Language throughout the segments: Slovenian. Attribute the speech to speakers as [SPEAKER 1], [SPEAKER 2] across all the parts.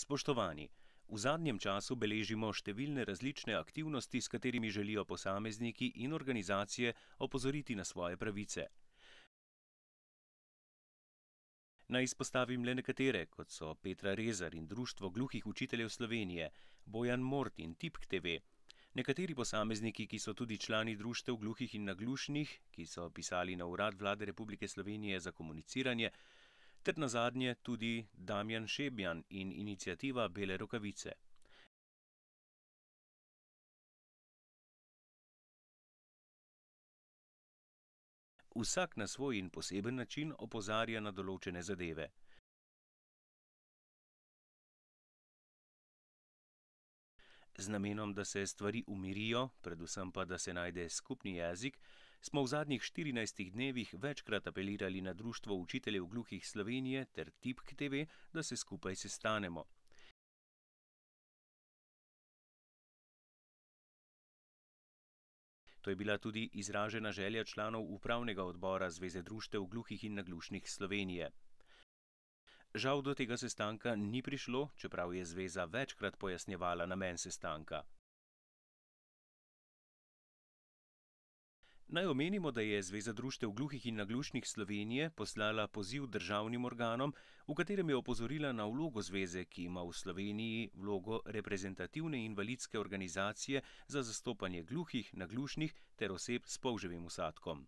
[SPEAKER 1] Spoštovani, v zadnjem času beležimo številne različne aktivnosti, s katerimi želijo posamezniki in organizacije opozoriti na svoje pravice. Naj izpostavim le nekatere, kot so Petra Rezar in Društvo gluhih učiteljev Slovenije, Bojan Mort in Tipk TV, nekateri posamezniki, ki so tudi člani društev gluhih in naglušnih, ki so pisali na Urad Vlade Republike Slovenije za komuniciranje, ter nazadnje tudi Damjan Šebjan in iniciativa Bele rokavice. Vsak na svoj in poseben način opozarja na določene zadeve. Z namenom, da se stvari umirijo, predvsem pa, da se najde skupni jezik, smo v zadnjih štirinajstih dnevih večkrat apelirali na Društvo učiteljev gluhih Slovenije ter Tipk TV, da se skupaj sestanemo. To je bila tudi izražena želja članov upravnega odbora Zveze društev gluhih in naglušnih Slovenije. Žal do tega sestanka ni prišlo, čeprav je zveza večkrat pojasnjevala namen sestanka. Naj omenimo, da je Zveza društev gluhih in naglušnih Slovenije poslala poziv državnim organom, v katerem je opozorila na vlogo zveze, ki ima v Sloveniji vlogo reprezentativne invalidske organizacije za zastopanje gluhih, naglušnih ter oseb s polževim vsadkom.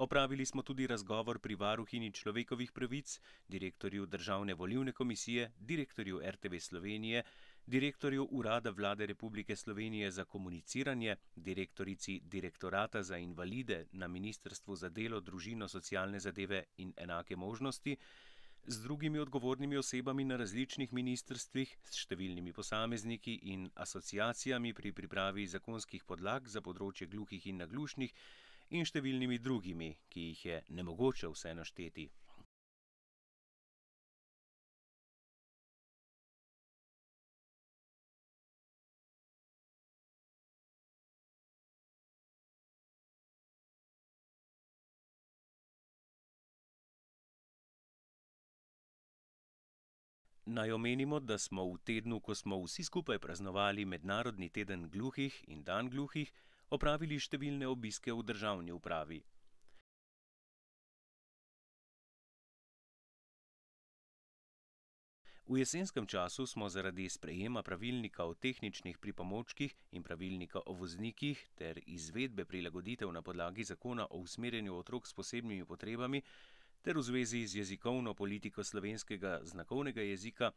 [SPEAKER 1] Opravili smo tudi razgovor pri varuhinji človekovih pravic, direktorju Državne volilne komisije, direktorju RTV Slovenije, direktorju Urada Vlade Republike Slovenije za komuniciranje, direktorici Direktorata za invalide na Ministrstvu za delo, družino, socialne zadeve in enake možnosti, z drugimi odgovornimi osebami na različnih ministrstvih, s številnimi posamezniki in asociacijami pri pripravi zakonskih podlag za področje gluhih in naglušnih in številnimi drugimi, ki jih je nemogoče vse našteti. Naj omenimo, da smo v tednu, ko smo vsi skupaj praznovali mednarodni teden gluhih in dan gluhih, opravili številne obiske v državni upravi. V jesenskem času smo zaradi sprejema pravilnika o tehničnih pripomočkih in pravilnika o voznikih ter izvedbe prilagoditev na podlagi zakona o usmerjanju otrok s posebnimi potrebami ter v zvezi z jezikovno politiko slovenskega znakovnega jezika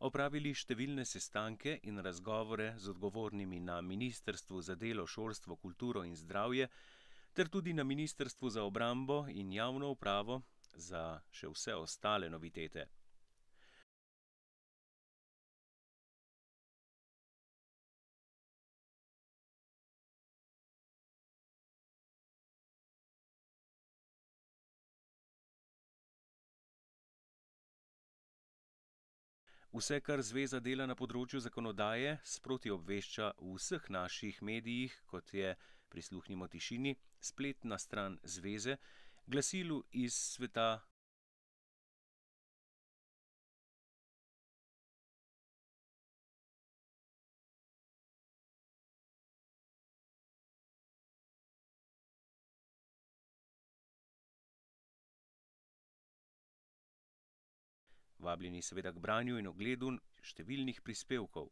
[SPEAKER 1] opravili številne sestanke in razgovore z odgovornimi na Ministrstvu za delo, šolstvo, kulturo in zdravje ter tudi na Ministrstvu za obrambo in javno upravo za še vse ostale novitete. Vse, kar zveza dela na področju zakonodaje, sproti obvešča v vseh naših medijih, kot je Prisluhnimo tišini, spletna stran zveze, glasilu iz sveta Vabljeni seveda k branju in ogledu številnih prispevkov.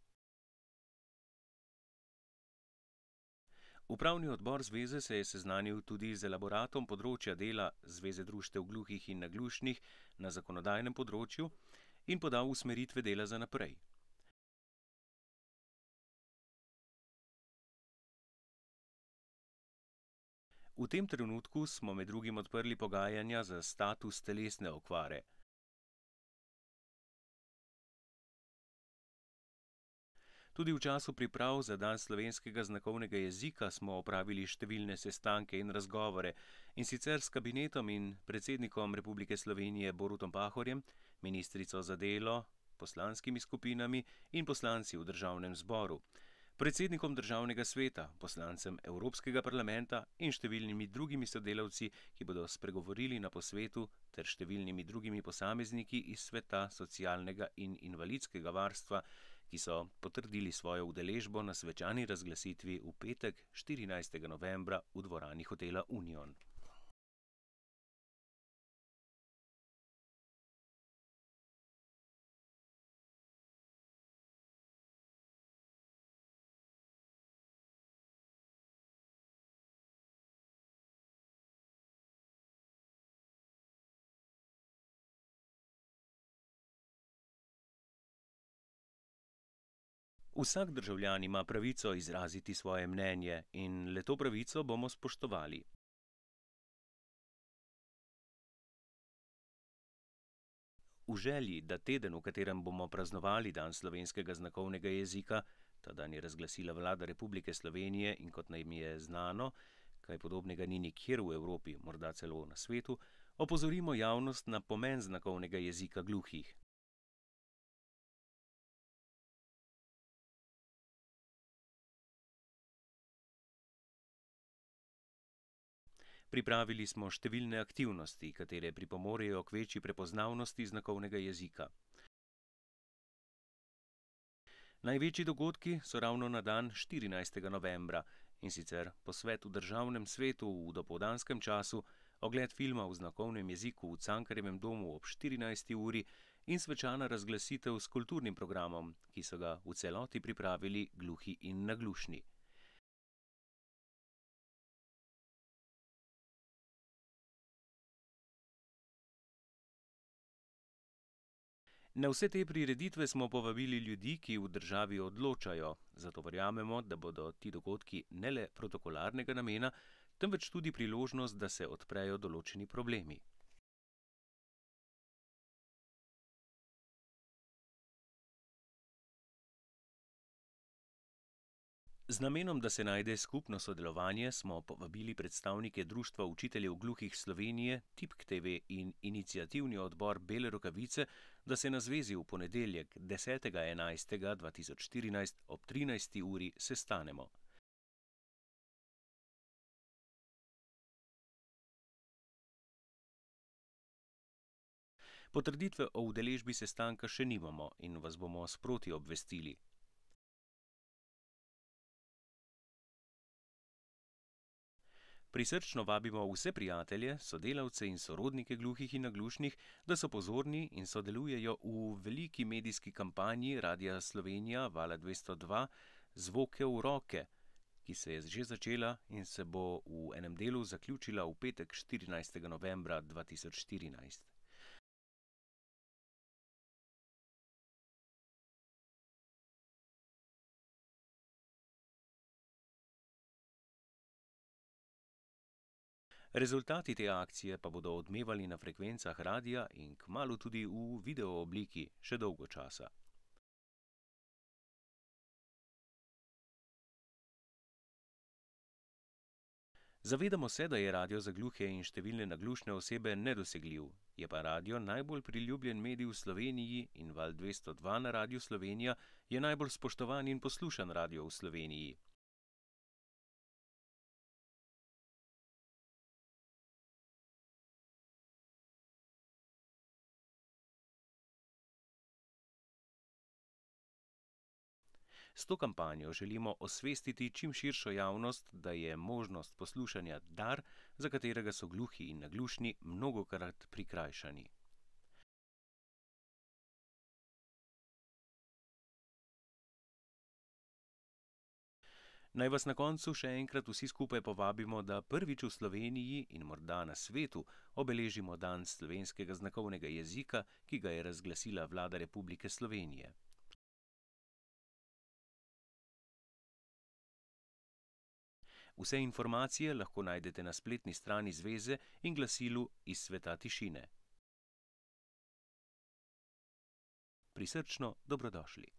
[SPEAKER 1] Upravni odbor zveze se je seznanil tudi z elaboratom področja dela Zveze društev gluhih in naglušnih na zakonodajnem področju in podal usmeritve dela za naprej. V tem trenutku smo med drugim odprli pogajanja za status telesne okvare. Tudi v času priprav za dan slovenskega znakovnega jezika smo opravili številne sestanke in razgovore, in sicer s kabinetom in predsednikom Republike Slovenije Borutom Pahorjem, ministrico za delo, poslanskimi skupinami in poslanci v državnem zboru, predsednikom državnega sveta, poslancem Evropskega parlamenta in številnimi drugimi sodelavci, ki bodo spregovorili na posvetu, ter številnimi drugimi posamezniki iz sveta socialnega in invalidskega varstva, ki so potrdili svojo udeležbo na svečani razglasitvi v petek 14. novembra v dvorani hotela Union. Vsak državljan ima pravico izraziti svoje mnenje in le to pravico bomo spoštovali. V želji, da teden, v katerem bomo praznovali dan slovenskega znakovnega jezika, ta dan je razglasila vlada Republike Slovenije in kot nam je znano, kaj podobnega ni nikjer v Evropi, morda celo na svetu, opozorimo javnost na pomen znakovnega jezika gluhih. Pripravili smo številne aktivnosti, katere pripomorejo k večji prepoznavnosti znakovnega jezika. Največji dogodki so ravno na dan 14. novembra, in sicer posvet v državnem svetu v dopoldanskem času, ogled filma v znakovnem jeziku v Cankarjevem domu ob 14. uri in svečana razglasitev s kulturnim programom, ki so ga v celoti pripravili gluhi in naglušni. Na vse te prireditve smo povabili ljudi, ki v državi odločajo, zato verjamemo, da bodo ti dogodki ne le protokolarnega namena, temveč tudi priložnost, da se odprejo določeni problemi. Z namenom, da se najde skupno sodelovanje, smo povabili predstavnike Društva učiteljev gluhih Slovenije, Tipk TV in iniciativni odbor Bele rokavice, da se na zvezi v ponedeljek 10. 11. 2014 ob 13. uri sestanemo. Potrditve o udeležbi sestanka še nimamo in vas bomo sproti obvestili. Prisrčno vabimo vse prijatelje, sodelavce in sorodnike gluhih in naglušnih, da so pozorni in sodelujejo v veliki medijski kampanji Radia Slovenija Vala 202 Zvoke v roke, ki se je že začela in se bo v enem delu zaključila v petek 14. novembra 2014. Rezultati te akcije pa bodo odmevali na frekvencah radia in kmalu tudi v video obliki še dolgo časa. Zavedamo se, da je radio za gluhe in številne naglušne osebe nedosegljiv, je pa radio najbolj priljubljen medij v Sloveniji in Val 202 na Radiu Slovenija je najbolj spoštovan in poslušan radio v Sloveniji. S to kampanjo želimo osvestiti čim širšo javnost, da je možnost poslušanja dar, za katerega so gluhi in naglušni mnogokrat prikrajšani. Naj vas na koncu še enkrat vsi skupaj povabimo, da prvič v Sloveniji in morda na svetu obeležimo dan slovenskega znakovnega jezika, ki ga je razglasila vlada Republike Slovenije. Vse informacije lahko najdete na spletni strani zveze in glasilu Iz sveta tišine. Prisrčno dobrodošli.